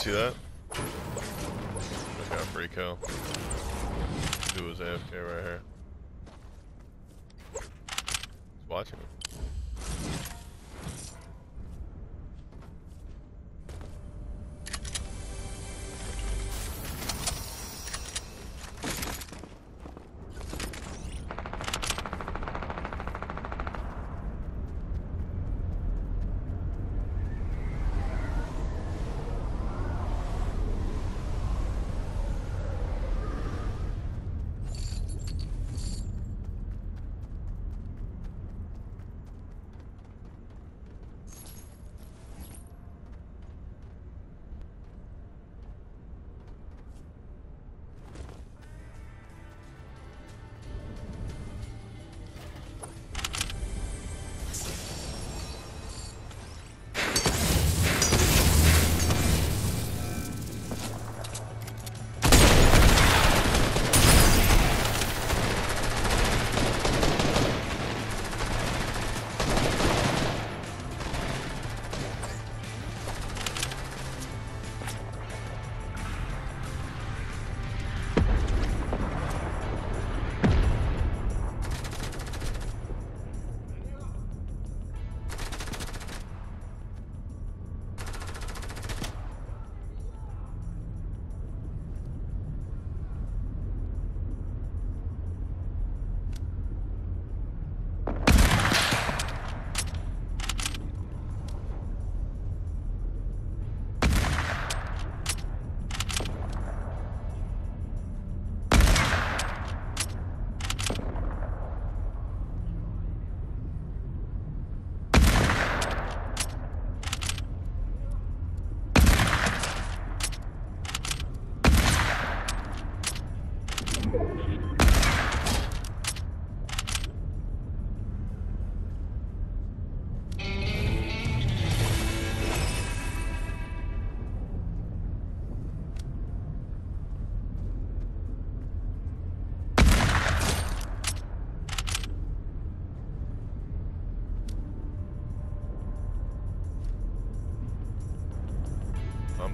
see that? I got a free kill. Dude was AFK right here. He's watching.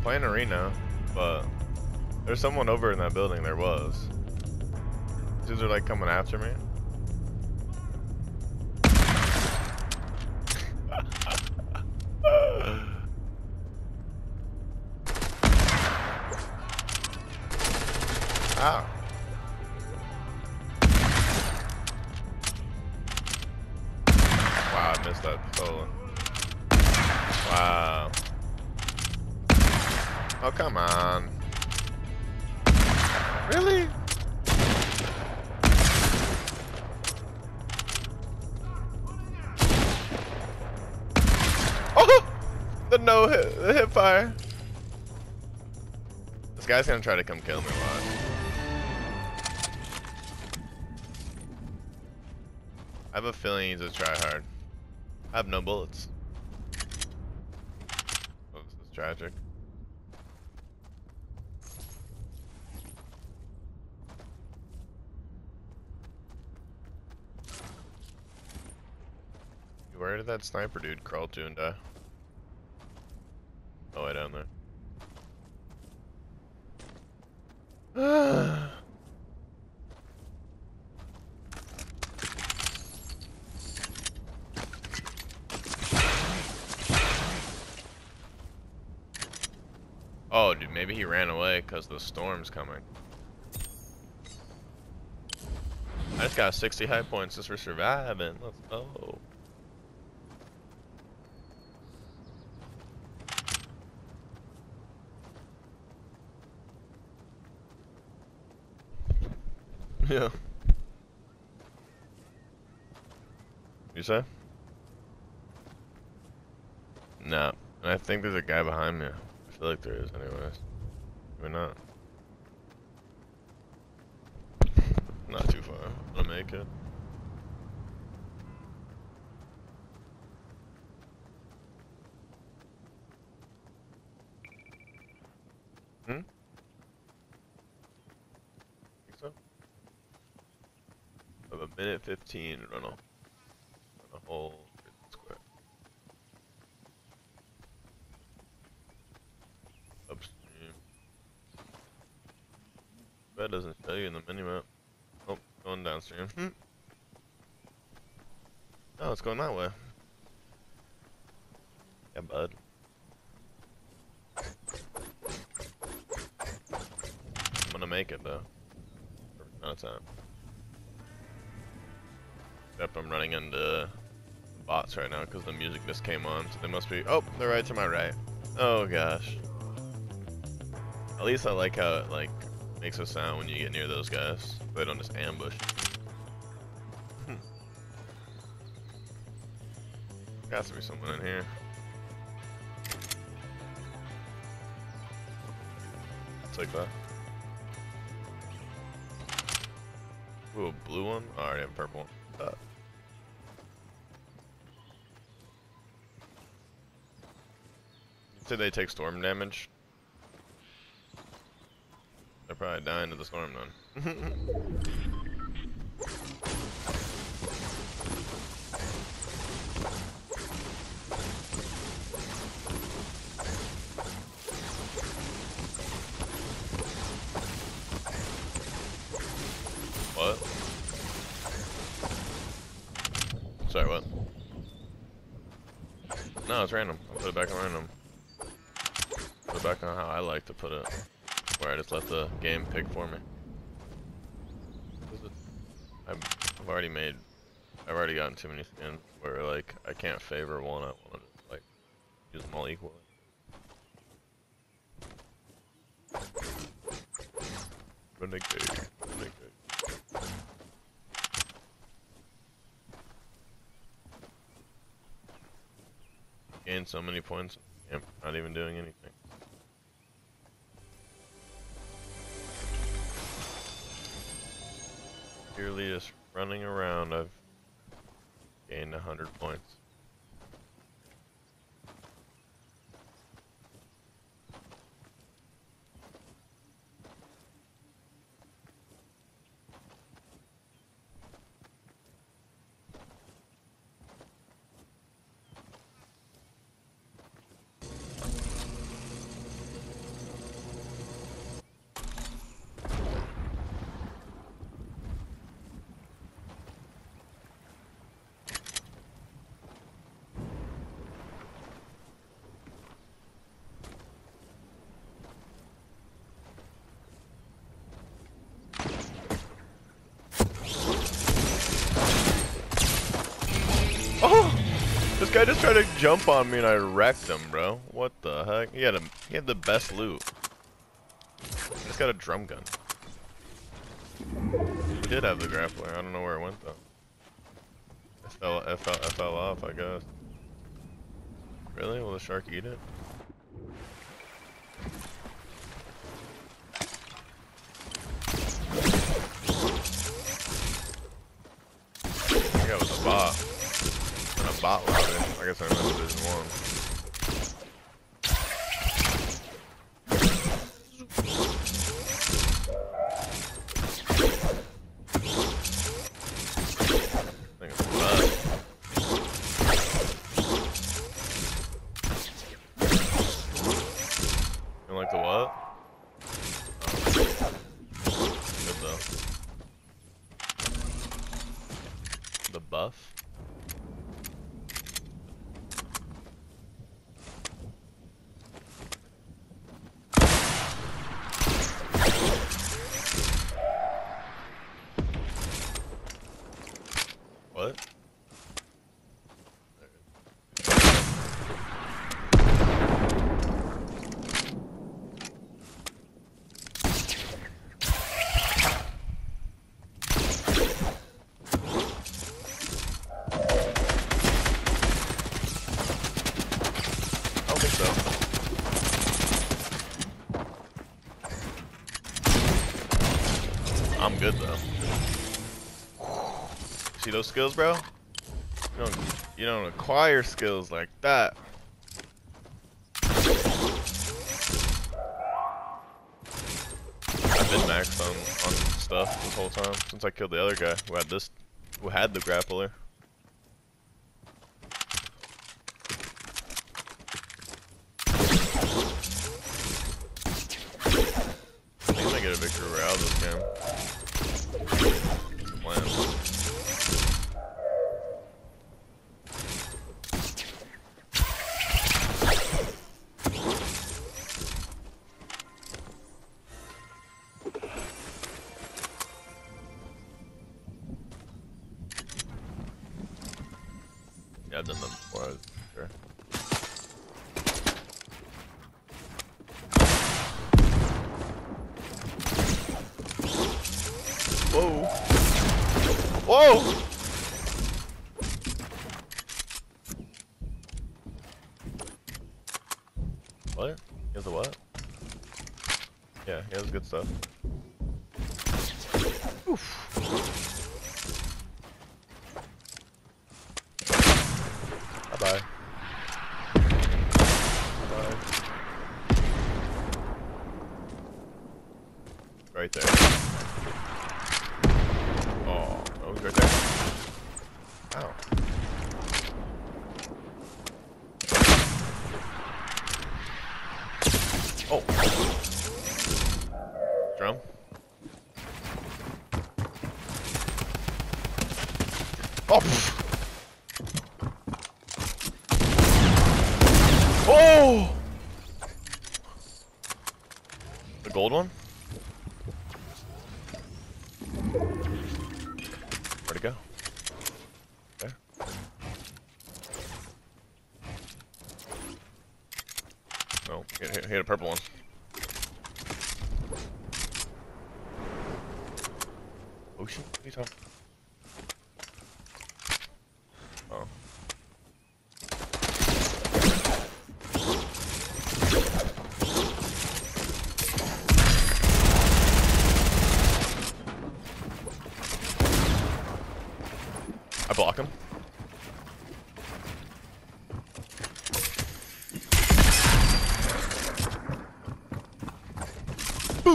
Playing arena, but there's someone over in that building. There was. Dudes are like coming after me. Ow. Wow, I missed that stolen. Wow. Oh, come on. Really? Oh! The no hit, the hip fire. This guy's gonna try to come kill me. I have a feeling he's a tryhard. I have no bullets. Oh, this is tragic. Where did that sniper dude crawl to and die? Oh, way down there. oh, dude, maybe he ran away because the storm's coming. I just got 60 hype points just for surviving. Let's go. Yeah. You say? No. And I think there's a guy behind me. I feel like there is anyways. Maybe not. Not too far. I'm gonna make it. Hmm? Minute 15, run a, run a whole square. Upstream. That doesn't show you in the minimap. Oh, going downstream. Hmm. Oh, it's going that way. Except I'm running into bots right now because the music just came on. So they must be. Oh, they're right to my right. Oh gosh. At least I like how it like makes a sound when you get near those guys. They don't just ambush. Hmm. Has to be someone in here. Take that. Ooh, a blue one? Oh, I already have a purple one. Uh. Did they take storm damage? They're probably dying to the storm then. what? Sorry, what? No, it's random. I'll put it back on random. Back on how I like to put it. Where I just let the game pick for me. I've, I've already made, I've already gotten too many skins where like I can't favor one. I want to like use them all equally. Renegade, renegade. Gained so many points, I'm not even doing anything. Purely just running around, I've gained 100 points. Oh! This guy just tried to jump on me and I wrecked him, bro. What the heck? He had a he had the best loot. He's got a drum gun. He did have the grappler. I don't know where it went though. It fell, it fell, it fell off, I guess. Really? Will the shark eat it? I was a bot. A bot routed. I guess I remember Division 1. I think it's a bot. You like the what? Oh. Good though. The buff? What? I don't think so. I'm good though. See those skills, bro? You don't, you don't acquire skills like that. I've been maxed on, on stuff this whole time since I killed the other guy who had this, who had the grappler. Whoa. Whoa! What? He has a what? Yeah, he has good stuff. Oof. Oh. Drum. Oh.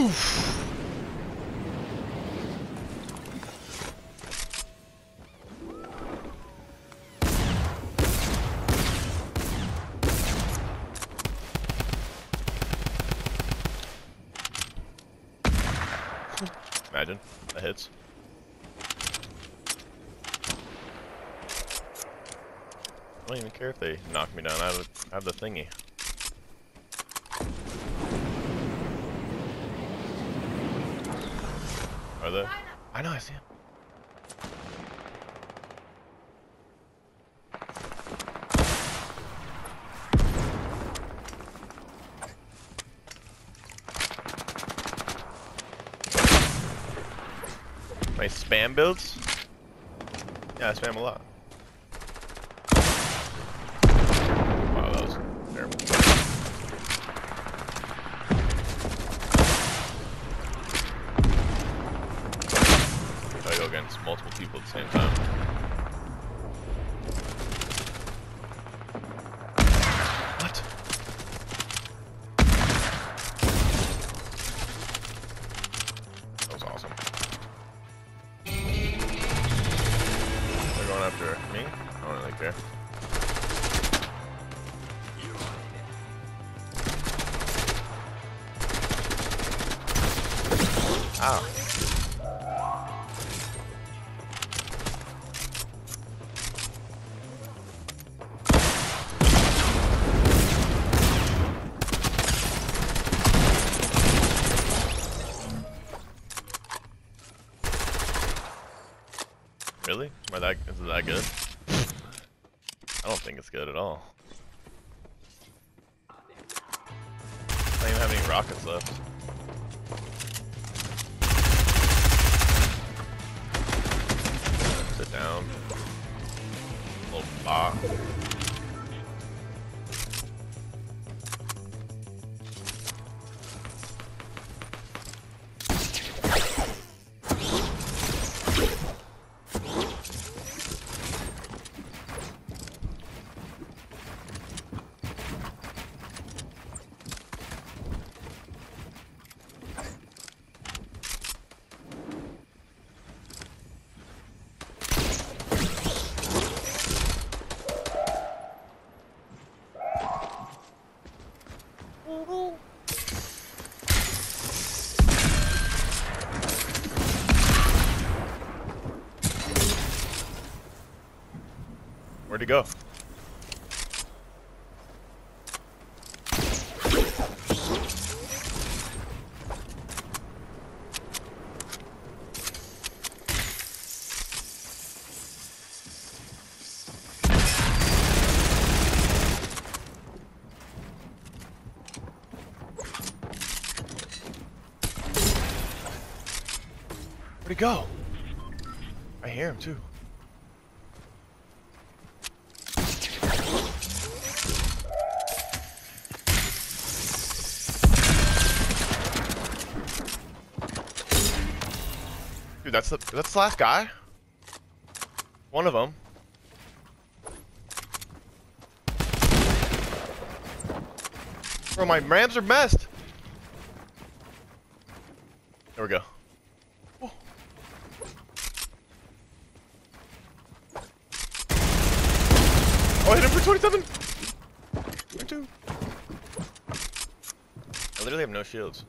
Oof. Imagine. That hits. I don't even care if they knock me down. I have, I have the thingy. there. I know, I see him. My spam builds? Yeah, I spam a lot. Where'd he go? Where'd he go? Dude, that's the that's the last guy. One of them. Bro, my Rams are messed. There we go. Oh. I hit him for 27! 22. I literally have no shields.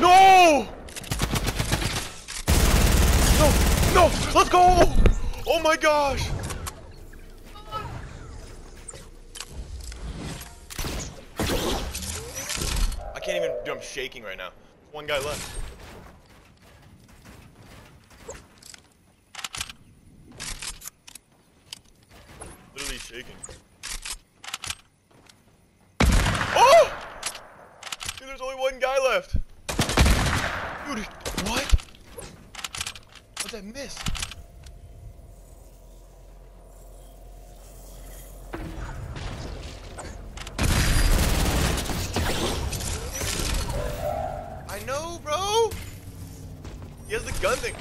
No! No! No! Let's go! Oh my gosh! I can't even, I'm shaking right now. One guy left. Literally shaking. Oh! Dude, there's only one guy left. Dude, what? What'd I miss? He has the gun thing.